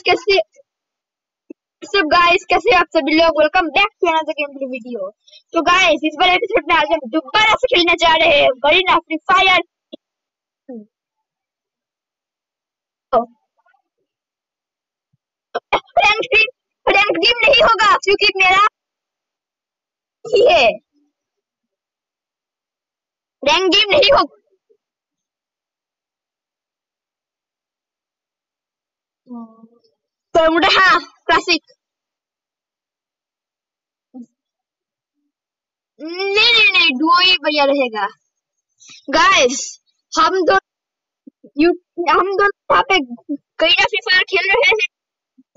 Guys कैसे सब guys कैसे आप सभी लोग? Welcome back to another game play video तो गाइस इस बार एपिसोड में आज हम दोबारा से खेलने जा रहे हैं Garena free fire rank game game नहीं होगा, क्योंकि मेरा ही है। रैंक गेम नहीं होगा। Bermuda क्लासिक नहीं नहीं नहीं डुओ ही बढ़िया रहेगा। गाइस हम दो, यू, हम दोनों यहाँ पे कई ना फ्री फायर खेल रहे हैं।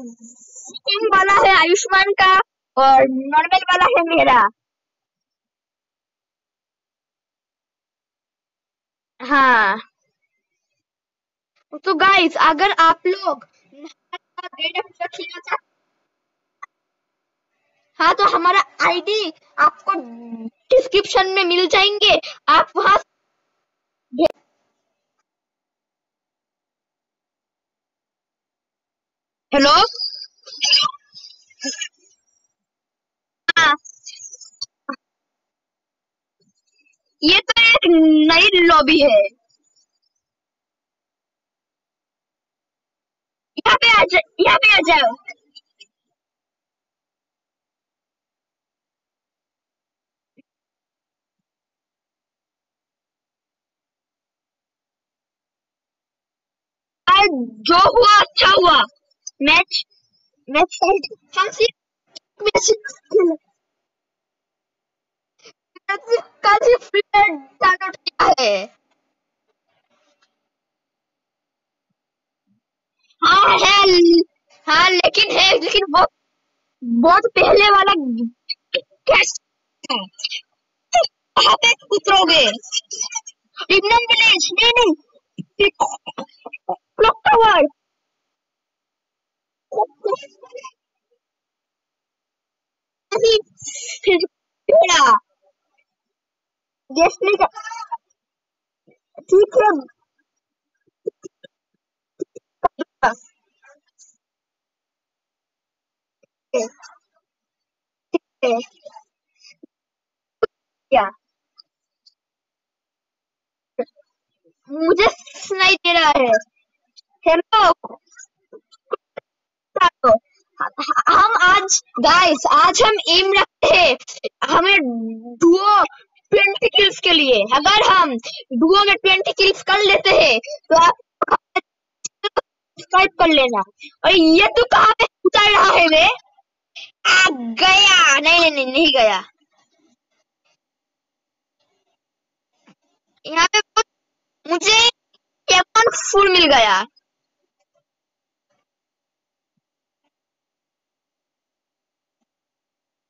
सिंह वाला है आयुष्मान का और नॉर्मल वाला है मेरा। हाँ। तो गाइस अगर आप लोग चाहते हाँ तो हमारा आईडी आपको डिस्क्रिप्शन में मिल जाएँगे। आप वहाँ हेलो हाँ। ये तो एक नई लॉबी है। पे आ जाओ यहाँ पे आ जाओ। जो हुआ अच्छा हुआ। मैच मैच मैच कल ही फ्री डाउनलोड किया है। हाँ है हाँ लेकिन है, लेकिन वो, बहुत पहले वाला कैश कहाँ पे उतरोगे। इग्नम विलेज नहीं नहीं। क्लॉक टावर फिर गेस्ट नहीं मुझे सुनाई दे रहा है। हेलो हम आज गाइस आज हम एम रखते हैं हमें डुओ ट्वेंटी किल्स के लिए। अगर हम डुओ में ट्वेंटी किल्स कर लेते हैं तो आप सब्सक्राइब कर लेना। और ये तो कहाँ पे उतर रहा है वे आ गया। नहीं नहीं नहीं गया। यहाँ पे मुझे एम फुल मिल गया।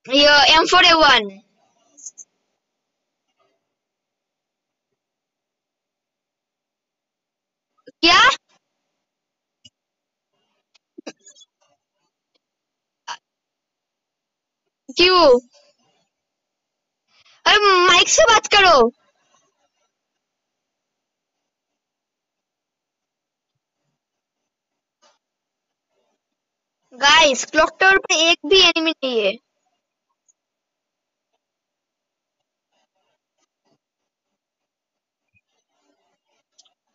ये एम फोर ए वन क्या? क्यों अरे माइक से बात करो। गाइस क्लॉक टावर पे एक भी एनिमी नहीं है।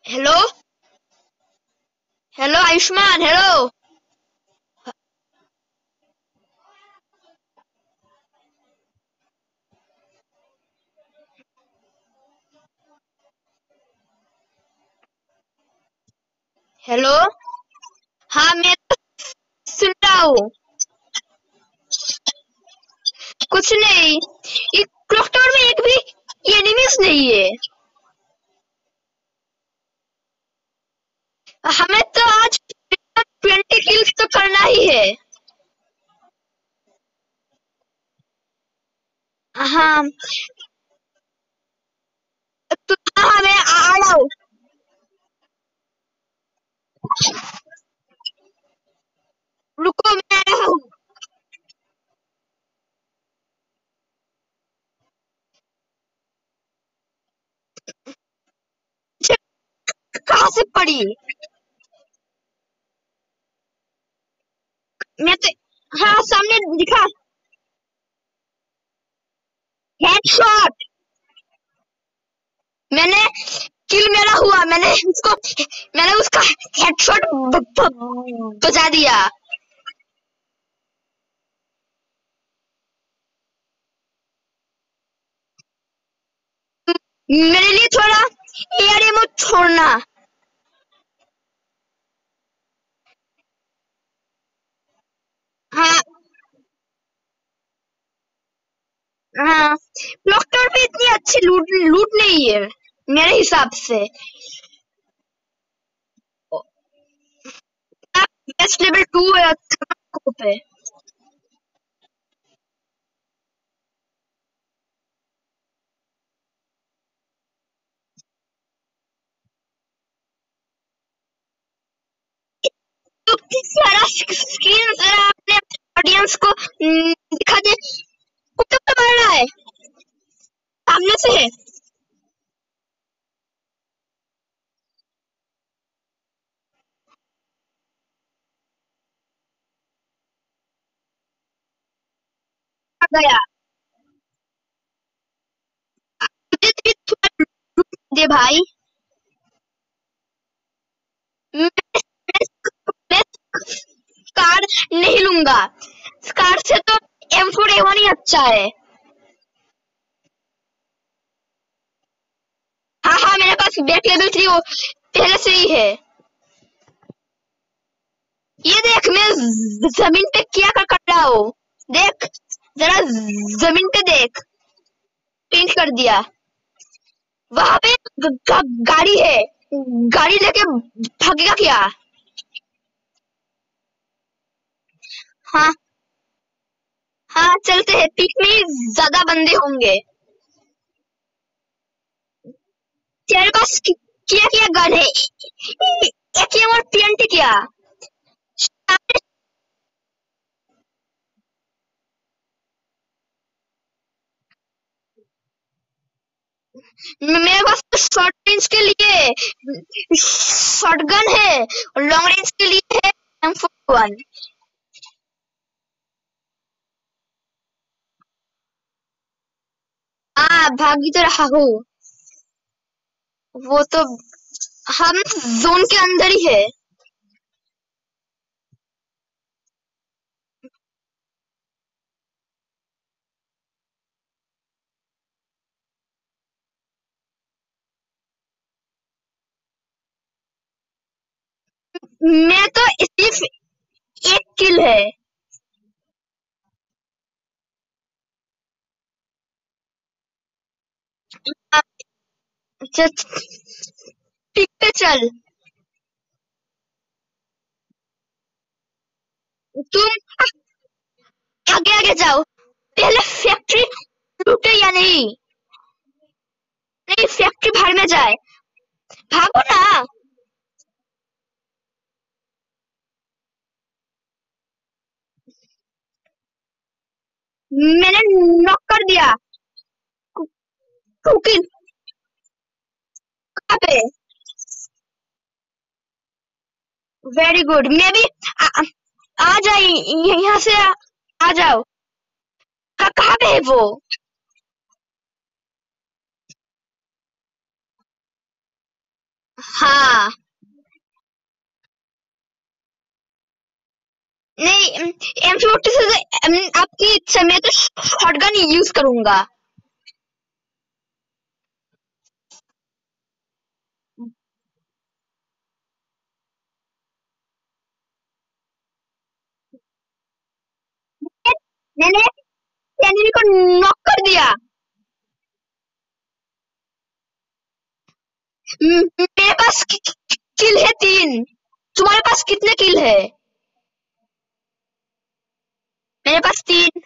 Hello hello Ayushman hello hello? हाँ मैं सुन रहा हूँ। कुछ नहीं। ये क्लॉक टावर में एक भी एनिमीज नहीं है। हमें तो आज ट्वेंटी किल्स तो करना ही है। हाँ। तो हाँ मैं आ रहा हूँ रुको मैं आ रहा हूँ। कहाँ से पड़ी? मैं तो हाँ सामने दिखा। हेडशॉट मैंने किल मेरा हुआ, मैंने उसको, मैंने उसका हेडशॉट बचा दिया। मेरे लिए थोड़ा एयर एमो छोड़ना। हाँ। हाँ। टावर पे इतनी अच्छी लूट लूट नहीं है। मेरे हिसाब से। बेस्ट लेवल टू है पे तो स्क्रीन अपने ऑडियंस को दिखा दे? कुत्ता मार रहा है। सामने से है। गया। दे भाई। कार नहीं लूँगा। कार से तो एम फोर ए वन ही अच्छा है। हाँ हाँ मेरे पास बैक लेवल थ्री पहले से ही है। ये देख, मैं ज़मीन पे क्या कर रहा हूँ। देख। जरा ज़मीन पे देख पेंट कर दिया वहाँ पे गाड़ी है गाड़ी लेके भागेगा क्या हाँ हाँ चलते हैं पीक में ज़्यादा बंदे होंगे तेरे पास क्या क्या गन है एक और टीएनटी क्या मेरे पास शॉर्ट रेंज के लिए शॉटगन है और लॉन्ग रेंज के लिए है एम वन हाँ भागी तो रहा हूँ। वो तो हम जोन के अंदर ही है। मैं तो सिर्फ़ एक किल है। पिक पे चल। तुम आगे आगे जाओ। पहले फैक्ट्री लूटे या नहीं? नहीं फैक्ट्री भाड़ में जाए। भागो ना। मैंने नॉक कर दिया। कुकिंग कहाँ पे? वेरी गुड मैं भी आ, आ जाए यहाँ से आ, आ जाओ कहाँ पे है वो? हाँ। नहीं एम फोर्टी से आपकी इच्छा मैं तो शॉटगन यूज़ करूँगा। मैंने एनिमी को नॉक कर दिया। मेरे पास किल है तीन। तुम्हारे पास कितने किल है? मेरे पास तीन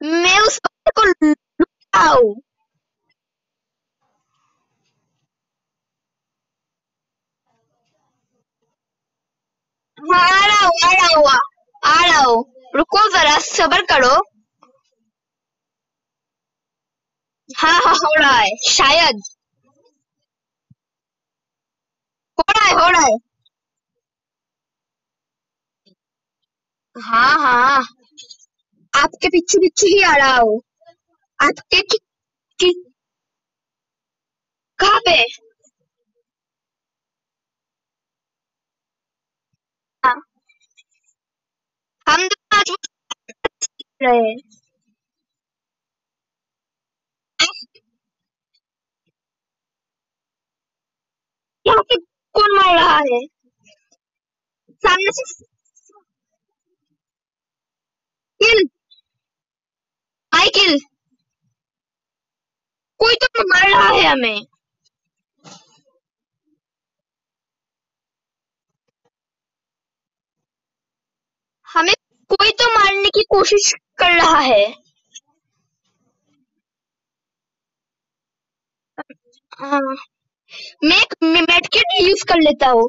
मैं उस को लूटा हूँ हाँ आ रहा हूँ आ रहा हूँ आ रहा हूँ रुको जरा सबर करो हाँ हाँ हो रहा है शायद हो रहा है हो रहा है हाँ हाँ। आपके पीछे पीछे ही आ रहा हूँ। आपके कि, कि कहाँ पे? हाँ। हम आज रहे यहाँ पे कौन मार रहा है? सामने से किल माइकिल कोई तो मार रहा है हमें। हमें कोई तो मारने की कोशिश कर रहा है। हाँ। मैं मैं मेडकिट यूज़ कर लेता हूँ।